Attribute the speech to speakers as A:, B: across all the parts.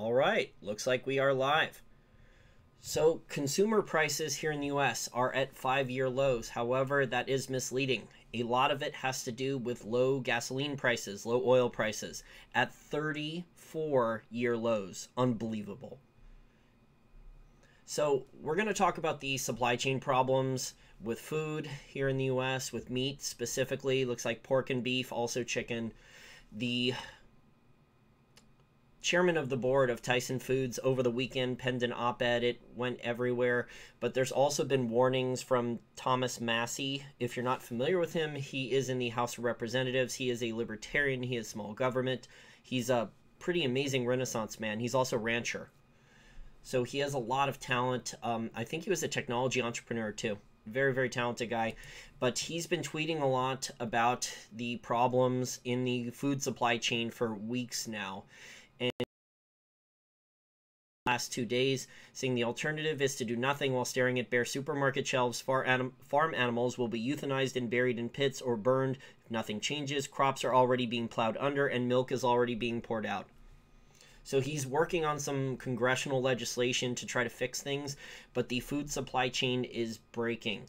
A: All right, looks like we are live. So, consumer prices here in the US are at five year lows. However, that is misleading. A lot of it has to do with low gasoline prices, low oil prices at 34 year lows. Unbelievable. So, we're going to talk about the supply chain problems with food here in the US, with meat specifically. Looks like pork and beef, also chicken. The chairman of the board of Tyson Foods over the weekend penned an op ed. It went everywhere. But there's also been warnings from Thomas Massie. If you're not familiar with him, he is in the House of Representatives. He is a libertarian, he is small government. He's a pretty amazing Renaissance man. He's also rancher. So he has a lot of talent. Um, I think he was a technology entrepreneur too. Very, very talented guy. But he's been tweeting a lot about the problems in the food supply chain for weeks now and last two days, seeing the alternative is to do nothing while staring at bare supermarket shelves. Far anim- farm animals will be euthanized and buried in pits or burned if nothing changes. Crops are already being plowed under, and milk is already being poured out. So he's working on some congressional legislation to try to fix things, but the food supply chain is breaking.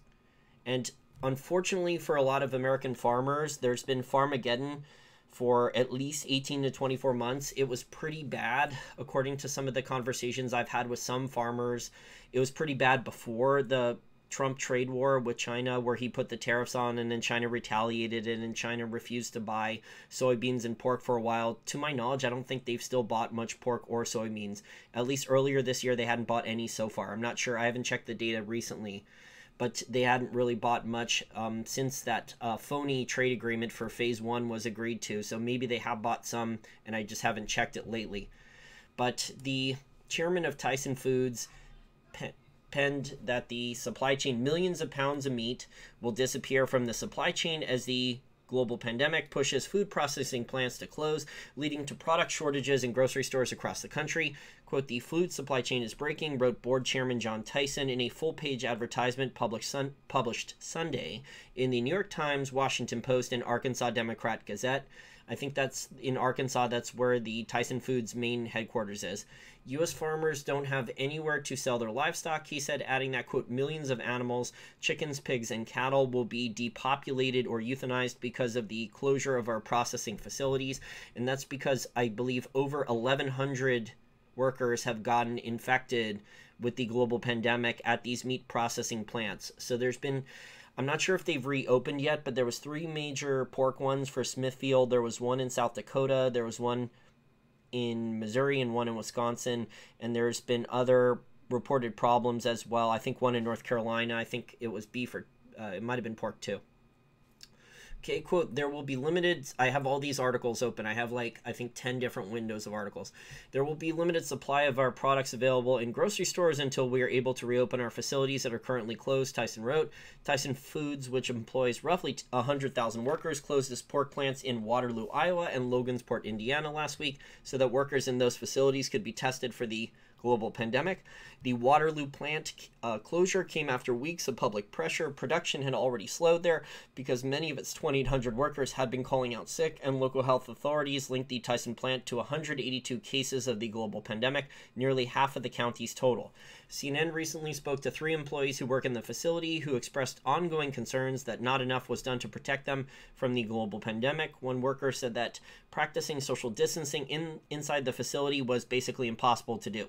A: And unfortunately for a lot of American farmers, there's been Farmageddon for at least 18 to 24 months. It was pretty bad, according to some of the conversations I've had with some farmers. It was pretty bad before the Trump trade war with China, where he put the tariffs on and then China retaliated and then China refused to buy soybeans and pork for a while. To my knowledge, I don't think they've still bought much pork or soybeans. At least earlier this year, they hadn't bought any so far. I'm not sure. I haven't checked the data recently but they hadn't really bought much um, since that uh, phony trade agreement for phase one was agreed to. So maybe they have bought some, and I just haven't checked it lately. But the chairman of Tyson Foods penned that the supply chain, millions of pounds of meat, will disappear from the supply chain as the global pandemic pushes food processing plants to close, leading to product shortages in grocery stores across the country. Quote, the food supply chain is breaking, wrote board chairman John Tyson in a full page advertisement published, sun- published Sunday in the New York Times, Washington Post, and Arkansas Democrat Gazette. I think that's in Arkansas, that's where the Tyson Foods main headquarters is. U.S. farmers don't have anywhere to sell their livestock, he said, adding that, quote, millions of animals, chickens, pigs, and cattle will be depopulated or euthanized because of the closure of our processing facilities. And that's because I believe over 1,100 workers have gotten infected with the global pandemic at these meat processing plants. So there's been I'm not sure if they've reopened yet, but there was three major pork ones for Smithfield. There was one in South Dakota, there was one in Missouri and one in Wisconsin, and there's been other reported problems as well. I think one in North Carolina. I think it was beef or uh, it might have been pork too. Okay, quote, there will be limited. I have all these articles open. I have like, I think, 10 different windows of articles. There will be limited supply of our products available in grocery stores until we are able to reopen our facilities that are currently closed, Tyson wrote. Tyson Foods, which employs roughly 100,000 workers, closed its pork plants in Waterloo, Iowa and Logansport, Indiana last week so that workers in those facilities could be tested for the global pandemic. The Waterloo plant uh, closure came after weeks of public pressure. Production had already slowed there because many of its 2,800 workers had been calling out sick, and local health authorities linked the Tyson plant to 182 cases of the global pandemic, nearly half of the county's total. CNN recently spoke to three employees who work in the facility who expressed ongoing concerns that not enough was done to protect them from the global pandemic. One worker said that practicing social distancing in, inside the facility was basically impossible to do.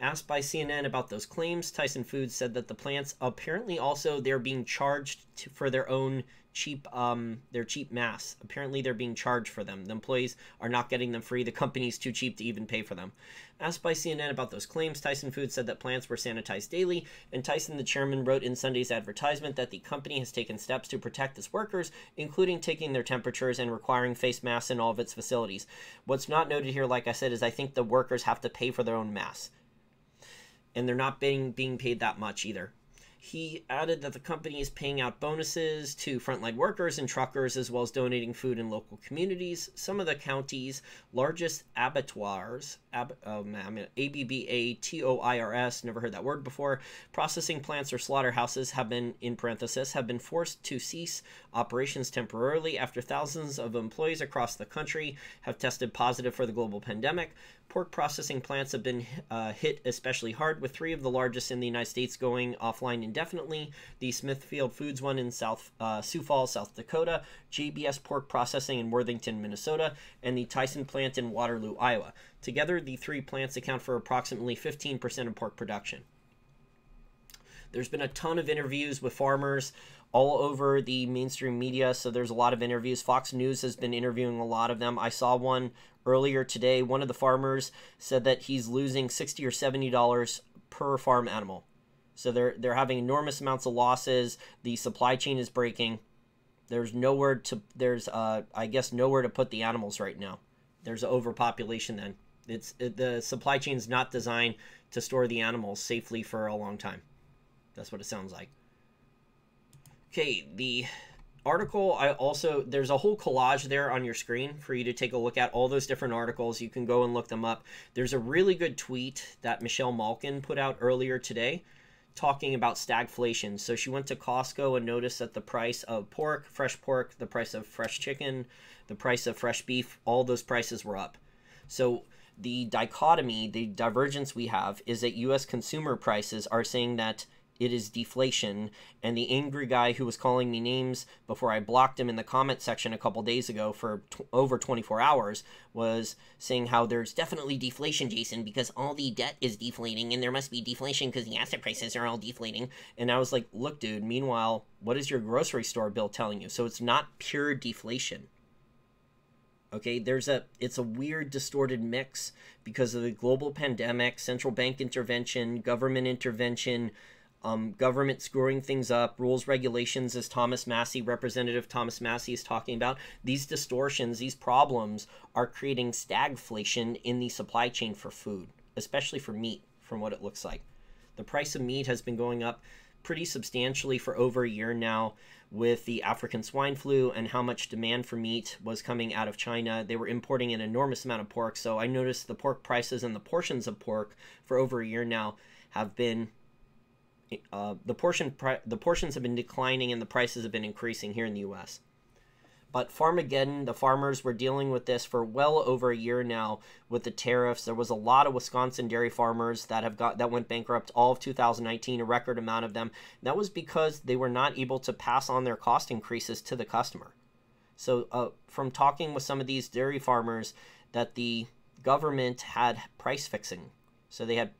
A: Asked by CNN about those claims, Tyson Foods said that the plants apparently also they're being charged to, for their own cheap um their cheap masks. Apparently they're being charged for them. The employees are not getting them free. The company's too cheap to even pay for them. Asked by CNN about those claims, Tyson Foods said that plants were sanitized daily, and Tyson, the chairman, wrote in Sunday's advertisement that the company has taken steps to protect its workers, including taking their temperatures and requiring face masks in all of its facilities. What's not noted here, like I said, is I think the workers have to pay for their own masks and they're not being being paid that much either. He added that the company is paying out bonuses to frontline workers and truckers, as well as donating food in local communities. Some of the county's largest abattoirs, ab, oh I mean, A B B A T O I R S, never heard that word before, processing plants or slaughterhouses have been, in parenthesis, have been forced to cease operations temporarily after thousands of employees across the country have tested positive for the global pandemic. Pork processing plants have been uh, hit especially hard, with three of the largest in the United States going offline indefinitely. The Smithfield Foods one in South uh, Sioux Falls, South Dakota, JBS Pork Processing in Worthington, Minnesota, and the Tyson plant in Waterloo, Iowa. Together, the three plants account for approximately 15% of pork production. There's been a ton of interviews with farmers all over the mainstream media, so there's a lot of interviews. Fox News has been interviewing a lot of them. I saw one earlier today. One of the farmers said that he's losing 60 or 70 dollars per farm animal. So they're they're having enormous amounts of losses. The supply chain is breaking. There's nowhere to there's uh I guess nowhere to put the animals right now. There's overpopulation then. It's it, the supply chain is not designed to store the animals safely for a long time. That's what it sounds like. Okay, the article i also there's a whole collage there on your screen for you to take a look at all those different articles you can go and look them up there's a really good tweet that michelle malkin put out earlier today talking about stagflation so she went to costco and noticed that the price of pork fresh pork the price of fresh chicken the price of fresh beef all those prices were up so the dichotomy the divergence we have is that us consumer prices are saying that it is deflation. And the angry guy who was calling me names before I blocked him in the comment section a couple days ago for over 24 hours was saying how there's definitely deflation, Jason, because all the debt is deflating and there must be deflation because the asset prices are all deflating. And I was like, look, dude, meanwhile, what is your grocery store bill telling you? So it's not pure deflation okay there's a it's a weird distorted mix because of the global pandemic central bank intervention government intervention um, government screwing things up, rules, regulations, as Thomas Massie, Representative Thomas Massie is talking about. These distortions, these problems are creating stagflation in the supply chain for food, especially for meat, from what it looks like. The price of meat has been going up pretty substantially for over a year now with the African swine flu and how much demand for meat was coming out of China. They were importing an enormous amount of pork. So I noticed the pork prices and the portions of pork for over a year now have been uh, the portion the portions have been declining and the prices have been increasing here in the U.S. But Farmageddon, the farmers were dealing with this for well over a year now with the tariffs. There was a lot of Wisconsin dairy farmers that have got that went bankrupt all of 2019, a record amount of them. That was because they were not able to pass on their cost increases to the customer. So, uh, from talking with some of these dairy farmers, that the government had price fixing, so they had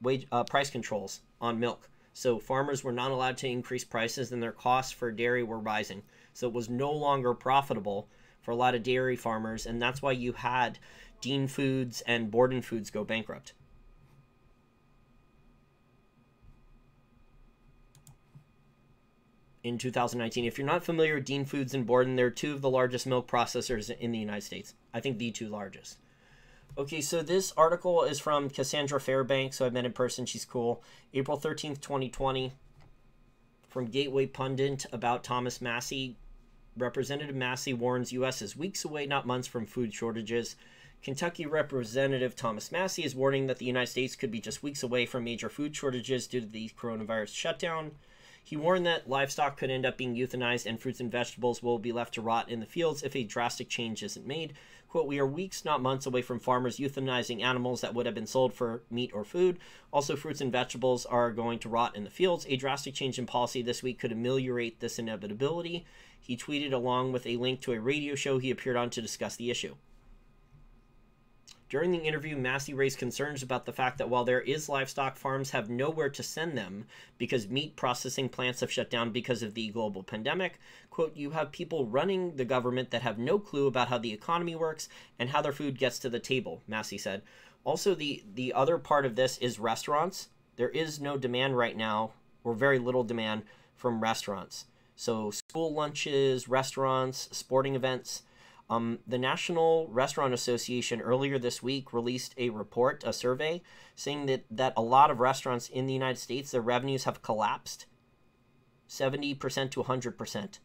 A: wage uh, price controls on milk. So farmers were not allowed to increase prices and their costs for dairy were rising. So it was no longer profitable for a lot of dairy farmers and that's why you had Dean Foods and Borden Foods go bankrupt. in 2019. If you're not familiar with Dean Foods and Borden, they're two of the largest milk processors in the United States. I think the two largest. Okay, so this article is from Cassandra Fairbanks, so I met in person. She's cool. April 13th, 2020, from Gateway Pundit about Thomas Massie. Representative Massie warns U.S. is weeks away, not months, from food shortages. Kentucky Representative Thomas Massie is warning that the United States could be just weeks away from major food shortages due to the coronavirus shutdown. He warned that livestock could end up being euthanized and fruits and vegetables will be left to rot in the fields if a drastic change isn't made. Quote, we are weeks, not months away from farmers euthanizing animals that would have been sold for meat or food. Also, fruits and vegetables are going to rot in the fields. A drastic change in policy this week could ameliorate this inevitability. He tweeted along with a link to a radio show he appeared on to discuss the issue. During the interview, Massie raised concerns about the fact that while there is livestock, farms have nowhere to send them because meat processing plants have shut down because of the global pandemic. Quote, you have people running the government that have no clue about how the economy works and how their food gets to the table, Massie said. Also, the, the other part of this is restaurants. There is no demand right now, or very little demand from restaurants. So, school lunches, restaurants, sporting events, Um, the National Restaurant Association earlier this week released a report, a survey, saying that, that a lot of restaurants in the United States, their revenues have collapsed 70% to 100%.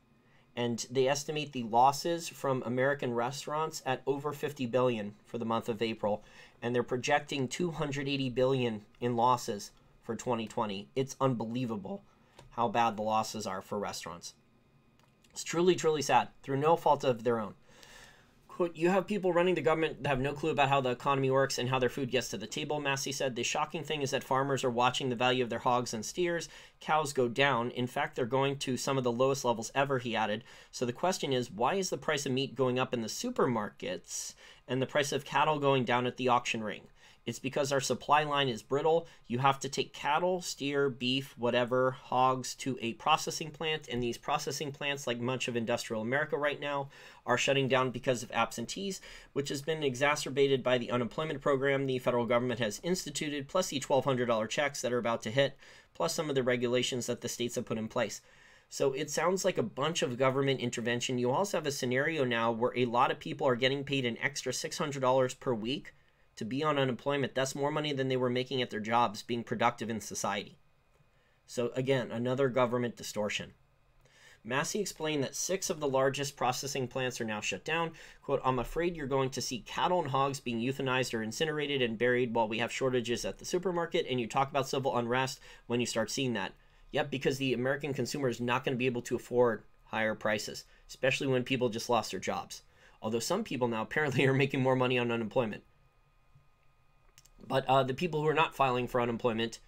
A: And they estimate the losses from American restaurants at over 50 billion for the month of April, and they're projecting 280 billion in losses for 2020. It's unbelievable how bad the losses are for restaurants. It's truly, truly sad through no fault of their own you have people running the government that have no clue about how the economy works and how their food gets to the table, Massie said. The shocking thing is that farmers are watching the value of their hogs and steers. Cows go down. In fact, they're going to some of the lowest levels ever, he added. So the question is, why is the price of meat going up in the supermarkets and the price of cattle going down at the auction ring? It's because our supply line is brittle. You have to take cattle, steer, beef, whatever, hogs to a processing plant. And these processing plants, like much of industrial America right now, are shutting down because of absentees, which has been exacerbated by the unemployment program the federal government has instituted, plus the $1,200 checks that are about to hit, plus some of the regulations that the states have put in place. So it sounds like a bunch of government intervention. You also have a scenario now where a lot of people are getting paid an extra $600 per week to be on unemployment, that's more money than they were making at their jobs being productive in society. So, again, another government distortion. Massie explained that six of the largest processing plants are now shut down. Quote, I'm afraid you're going to see cattle and hogs being euthanized or incinerated and buried while we have shortages at the supermarket, and you talk about civil unrest when you start seeing that. Yep, because the American consumer is not going to be able to afford higher prices, especially when people just lost their jobs. Although some people now apparently are making more money on unemployment. But uh, the people who are not filing for unemployment,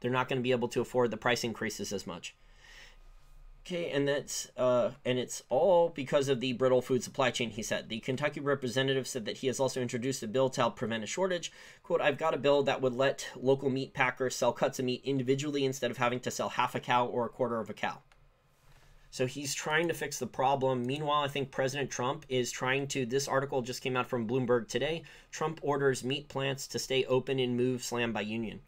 A: they're not going to be able to afford the price increases as much. Okay, and that's uh, and it's all because of the brittle food supply chain. He said the Kentucky representative said that he has also introduced a bill to help prevent a shortage. "Quote: I've got a bill that would let local meat packers sell cuts of meat individually instead of having to sell half a cow or a quarter of a cow." So he's trying to fix the problem. Meanwhile, I think President Trump is trying to. This article just came out from Bloomberg today. Trump orders meat plants to stay open in move slammed by union.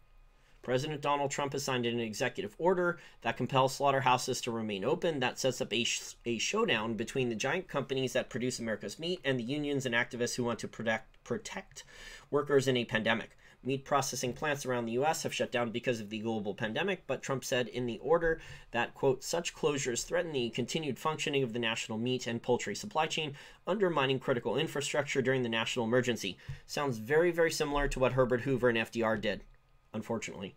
A: President Donald Trump has signed an executive order that compels slaughterhouses to remain open. That sets up a, sh- a showdown between the giant companies that produce America's meat and the unions and activists who want to protect, protect workers in a pandemic. Meat processing plants around the U.S. have shut down because of the global pandemic, but Trump said in the order that, quote, such closures threaten the continued functioning of the national meat and poultry supply chain, undermining critical infrastructure during the national emergency. Sounds very, very similar to what Herbert Hoover and FDR did, unfortunately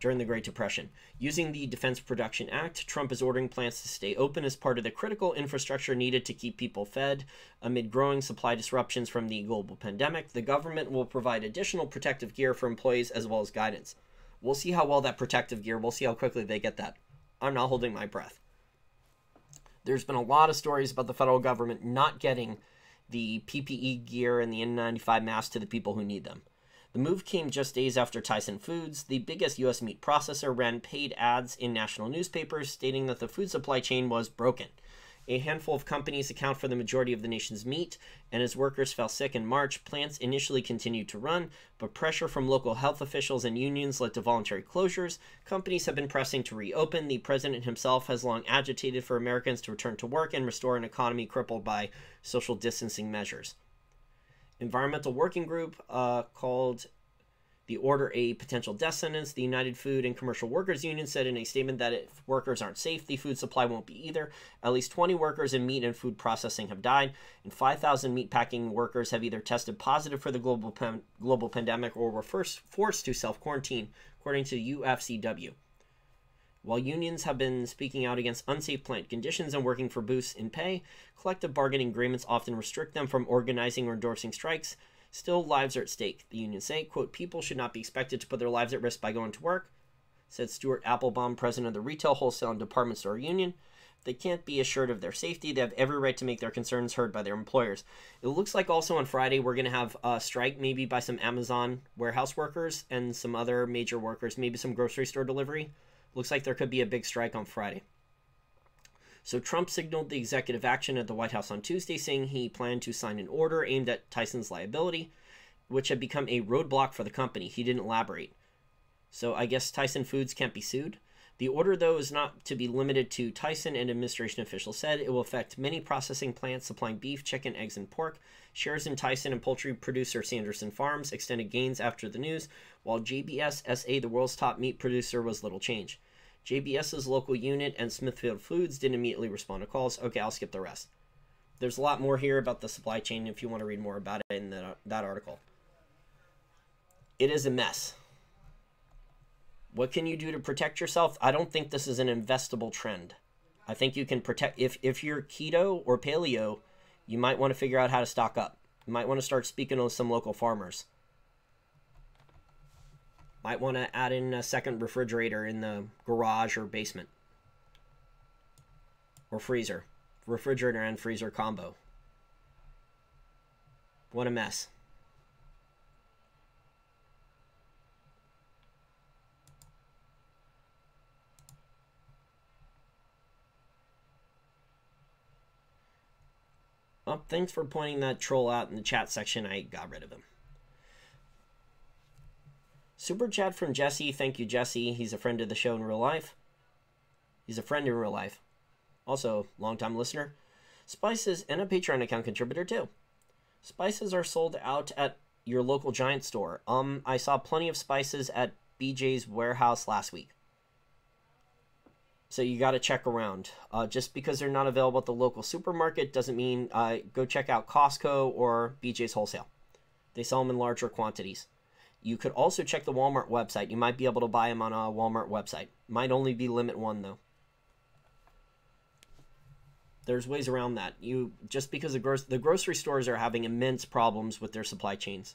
A: during the Great Depression. Using the Defense Production Act, Trump is ordering plants to stay open as part of the critical infrastructure needed to keep people fed. Amid growing supply disruptions from the global pandemic, the government will provide additional protective gear for employees as well as guidance. We'll see how well that protective gear, we'll see how quickly they get that. I'm not holding my breath. There's been a lot of stories about the federal government not getting the PPE gear and the N95 masks to the people who need them. The move came just days after Tyson Foods, the biggest U.S. meat processor, ran paid ads in national newspapers stating that the food supply chain was broken. A handful of companies account for the majority of the nation's meat, and as workers fell sick in March, plants initially continued to run, but pressure from local health officials and unions led to voluntary closures. Companies have been pressing to reopen. The president himself has long agitated for Americans to return to work and restore an economy crippled by social distancing measures environmental working group uh, called the order a potential death sentence. The United Food and Commercial Workers Union said in a statement that if workers aren't safe, the food supply won't be either. At least 20 workers in meat and food processing have died, and 5,000 meatpacking workers have either tested positive for the global global pandemic or were first forced to self quarantine, according to UFCW. While unions have been speaking out against unsafe plant conditions and working for boosts in pay, collective bargaining agreements often restrict them from organizing or endorsing strikes. Still, lives are at stake. The unions say, quote, people should not be expected to put their lives at risk by going to work, said Stuart Appelbaum, president of the Retail, Wholesale, and Department Store Union. They can't be assured of their safety. They have every right to make their concerns heard by their employers. It looks like also on Friday we're going to have a strike, maybe by some Amazon warehouse workers and some other major workers, maybe some grocery store delivery. Looks like there could be a big strike on Friday. So Trump signaled the executive action at the White House on Tuesday, saying he planned to sign an order aimed at Tyson's liability, which had become a roadblock for the company. He didn't elaborate. So I guess Tyson Foods can't be sued. The order, though, is not to be limited to Tyson, and administration officials said it will affect many processing plants supplying beef, chicken, eggs, and pork. Shares in Tyson and poultry producer Sanderson Farms extended gains after the news, while JBS SA, the world's top meat producer, was little change. JBS's local unit and Smithfield Foods didn't immediately respond to calls. Okay, I'll skip the rest. There's a lot more here about the supply chain if you want to read more about it in the, that article. It is a mess. What can you do to protect yourself? I don't think this is an investable trend. I think you can protect if if you're keto or paleo, you might want to figure out how to stock up. You might want to start speaking to some local farmers. Might want to add in a second refrigerator in the garage or basement. Or freezer. Refrigerator and freezer combo. What a mess. Well, thanks for pointing that troll out in the chat section. I got rid of him. Super chat from Jesse. Thank you, Jesse. He's a friend of the show in real life. He's a friend in real life. Also, longtime listener. Spices and a Patreon account contributor too. Spices are sold out at your local giant store. Um, I saw plenty of spices at BJ's warehouse last week. So you got to check around. Uh, just because they're not available at the local supermarket doesn't mean uh, go check out Costco or BJ's Wholesale. They sell them in larger quantities. You could also check the Walmart website. You might be able to buy them on a Walmart website. Might only be limit one though. There's ways around that. You just because the, gro- the grocery stores are having immense problems with their supply chains.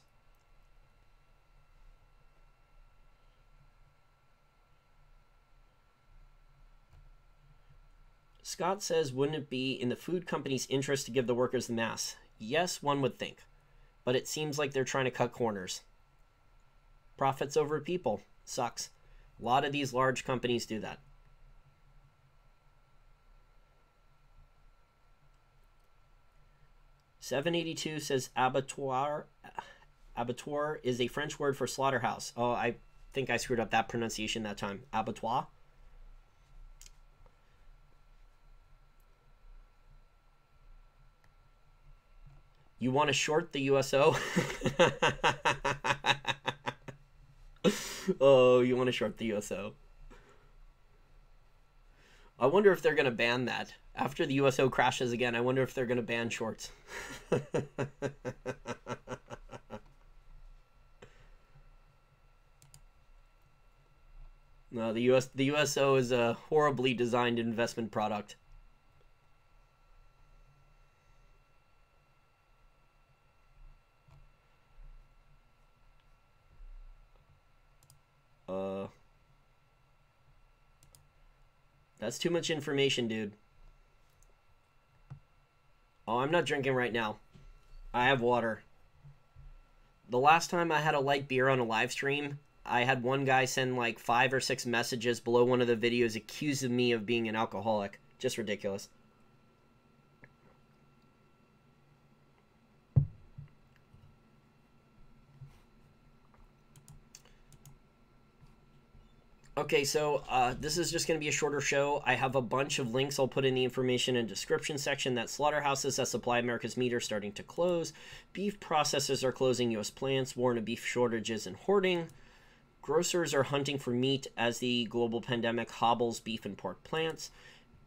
A: Scott says, wouldn't it be in the food company's interest to give the workers the mass? Yes, one would think. But it seems like they're trying to cut corners. Profits over people. Sucks. A lot of these large companies do that. Seven eighty two says abattoir. Abattoir is a French word for slaughterhouse. Oh, I think I screwed up that pronunciation that time. Abattoir. You want to short the USO? oh, you want to short the USO. I wonder if they're going to ban that. After the USO crashes again, I wonder if they're going to ban shorts. no, the US the USO is a horribly designed investment product. Uh, that's too much information, dude. Oh, I'm not drinking right now. I have water. The last time I had a light beer on a live stream, I had one guy send like five or six messages below one of the videos accusing me of being an alcoholic. Just ridiculous. Okay, so uh, this is just going to be a shorter show. I have a bunch of links I'll put in the information and description section that slaughterhouses that supply America's meat are starting to close. Beef processors are closing U.S. plants, warn of beef shortages and hoarding. Grocers are hunting for meat as the global pandemic hobbles beef and pork plants.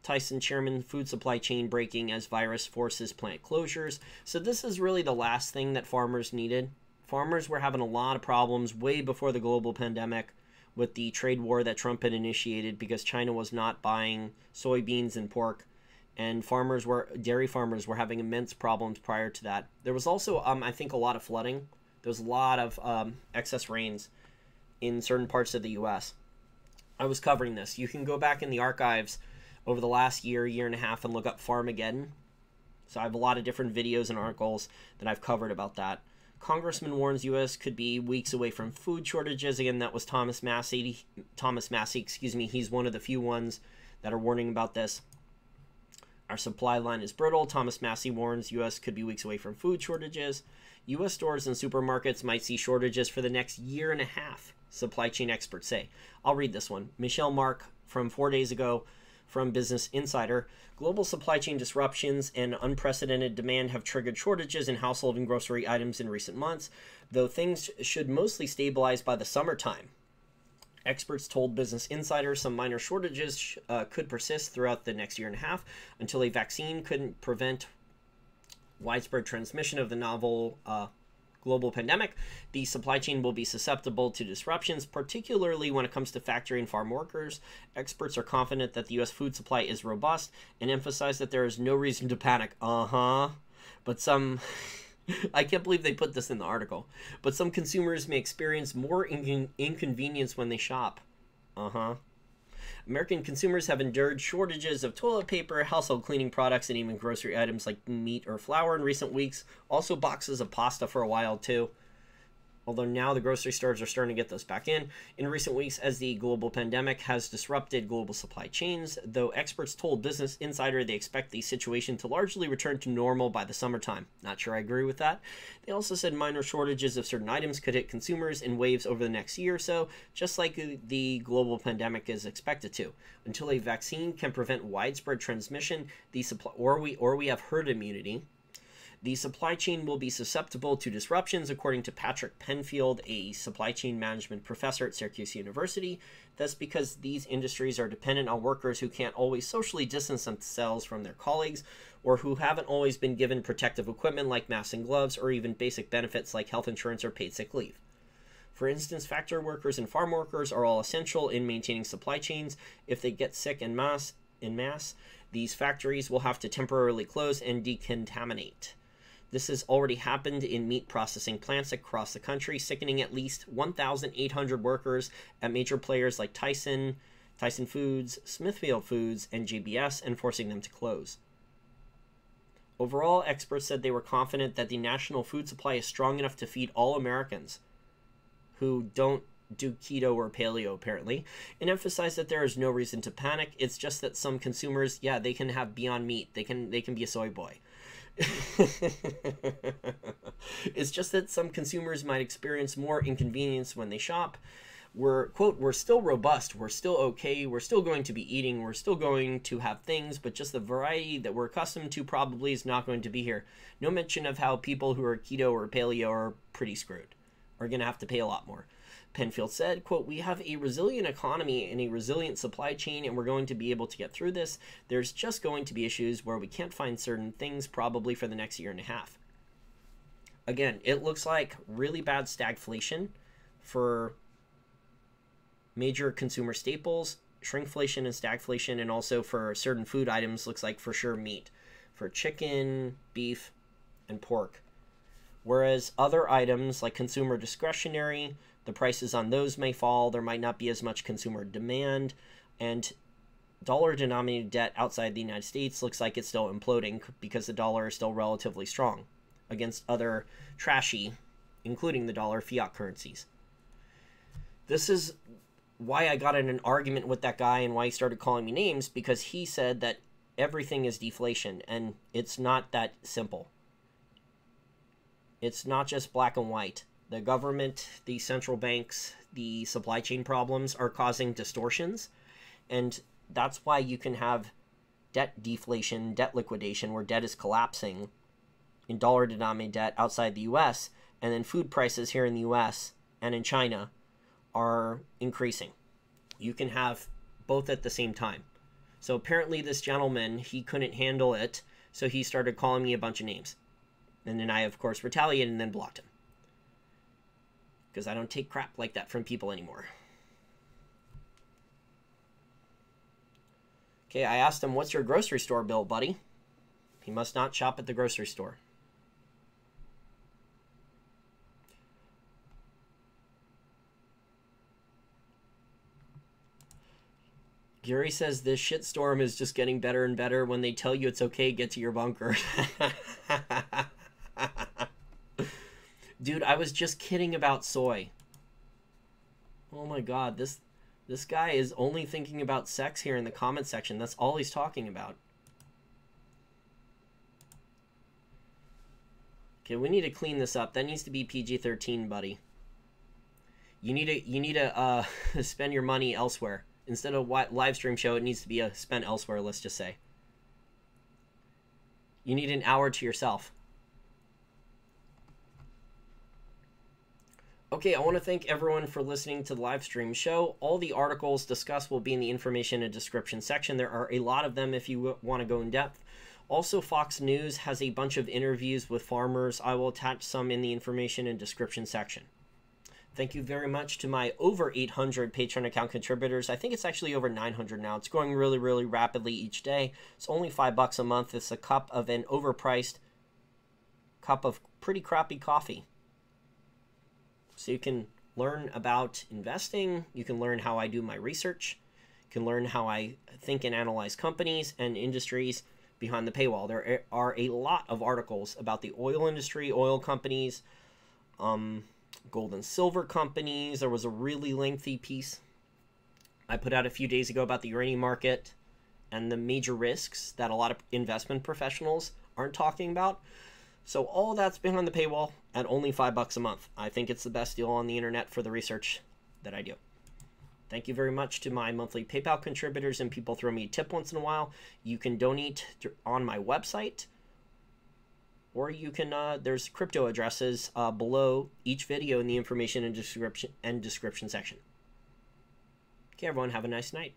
A: Tyson chairman, food supply chain breaking as virus forces plant closures. So this is really the last thing that farmers needed. Farmers were having a lot of problems way before the global pandemic with the trade war that Trump had initiated because China was not buying soybeans and pork, and farmers were dairy farmers were having immense problems prior to that. There was also, um, I think, a lot of flooding. There was a lot of um, excess rains in certain parts of the U.S. I was covering this. You can go back in the archives over the last year, year and a half, and look up Farmageddon. So I have a lot of different videos and articles that I've covered about that. Congressman warns U.S. could be weeks away from food shortages. Again, that was Thomas Massie. Thomas Massie, excuse me. He's one of the few ones that are warning about this. Our supply line is brittle. Thomas Massie warns U.S. could be weeks away from food shortages. U.S. stores and supermarkets might see shortages for the next year and a half, supply chain experts say. I'll read this one. Michelle Mark, from four days ago from Business Insider. Global supply chain disruptions and unprecedented demand have triggered shortages in household and grocery items in recent months, though things should mostly stabilize by the summertime. Experts told Business Insider some minor shortages uh, could persist throughout the next year and a half until a vaccine couldn't prevent widespread transmission of the novel uh, global pandemic, the supply chain will be susceptible to disruptions, particularly when it comes to factory and farm workers. Experts are confident that the U.S. food supply is robust and emphasize that there is no reason to panic. Uh huh. But some. I can't believe they put this in the article. But some consumers may experience more incon- inconvenience when they shop. Uh huh. American consumers have endured shortages of toilet paper, household cleaning products, and even grocery items like meat or flour in recent weeks. Also, boxes of pasta for a while, too although now the grocery stores are starting to get those back in. In recent weeks as the global pandemic has disrupted global supply chains though experts told business insider they expect the situation to largely return to normal by the summertime. Not sure i agree with that. They also said minor shortages of certain items could hit consumers in waves over the next year or so just like the global pandemic is expected to. Until a vaccine can prevent widespread transmission the supply or we or we have herd immunity the supply chain will be susceptible to disruptions, according to Patrick Penfield, a supply chain management professor at Syracuse University. That's because these industries are dependent on workers who can't always socially distance themselves from their colleagues or who haven't always been given protective equipment like masks and gloves or even basic benefits like health insurance or paid sick leave. For instance, factory workers and farm workers are all essential in maintaining supply chains. If they get sick in mass, in mass, these factories will have to temporarily close and decontaminate. This has already happened in meat processing plants across the country, sickening at least 1,800 workers at major players like Tyson, Tyson Foods, Smithfield Foods, and GBS, and forcing them to close. Overall, experts said they were confident that the national food supply is strong enough to feed all Americans who don't do keto or paleo apparently and emphasized that there is no reason to panic. It's just that some consumers yeah they can have beyond meat. They can they can be a soy boy it's just that some consumers might experience more inconvenience when they shop. We're, quote, we're still robust, we're still okay, we're still going to be eating, we're still going to have things, but just the variety that we're accustomed to probably is not going to be here. No mention of how people who are keto or paleo are pretty screwed, are going to have to pay a lot more. Penfield said, quote, we have a resilient economy and a resilient supply chain and we're going to be able to get through this. There's just going to be issues where we can't find certain things probably for the next year and a half. Again, it looks like really bad stagflation for major consumer staples, shrinkflation and stagflation, and also for certain food items, looks like for sure meat, for chicken, beef, and pork. Whereas other items like consumer discretionary, the prices on those may fall. There might not be as much consumer demand. And dollar denominated debt outside the United States looks like it's still imploding because the dollar is still relatively strong against other trashy, including the dollar fiat currencies. This is why I got in an argument with that guy and why he started calling me names because he said that everything is deflation and it's not that simple. It's not just black and white the government, the central banks, the supply chain problems are causing distortions. And that's why you can have debt deflation, debt liquidation, where debt is collapsing in dollar denominated debt outside the US, and then food prices here in the US and in China are increasing. You can have both at the same time. So apparently, this gentleman, he couldn't handle it, so he started calling me a bunch of names. And then I, of course, retaliated and then blocked him because I don't take crap like that from people anymore. Okay, I asked him, What's your grocery store bill, buddy? He must not shop at the grocery store. Gary says this shitstorm is just getting better and better. When they tell you it's okay, get to your bunker. Dude, I was just kidding about soy. Oh my god, this this guy is only thinking about sex here in the comment section. That's all he's talking about. Okay, we need to clean this up. That needs to be PG-13, buddy. You need to you need to uh, spend your money elsewhere. instead of live stream show, it needs to be a spent elsewhere. Let's just say. You need an hour to yourself. Okay, I want to thank everyone for listening to the live stream show. All the articles discussed will be in the information and description section. There are a lot of them if you want to go in depth. Also, Fox News has a bunch of interviews with farmers. I will attach some in the information and description section. Thank you very much to my over 800 Patreon account contributors. I think it's actually over 900 now. It's growing really, really rapidly each day. It's only five bucks a month. It's a cup of an overpriced cup of pretty crappy coffee. So you can learn about investing. You can learn how I do my research. You can learn how I think and analyze companies and industries behind the paywall. There are a lot of articles about the oil industry, oil companies, um, gold and silver companies. There was a really lengthy piece I put out a few days ago about the uranium market and the major risks that a lot of investment professionals aren't talking about. So all that's behind the paywall at only five bucks a month. I think it's the best deal on the internet for the research that I do. Thank you very much to my monthly PayPal contributors and people throw me a tip once in a while. You can donate on my website, or you can. Uh, there's crypto addresses uh, below each video in the information and description and description section. Okay, everyone, have a nice night.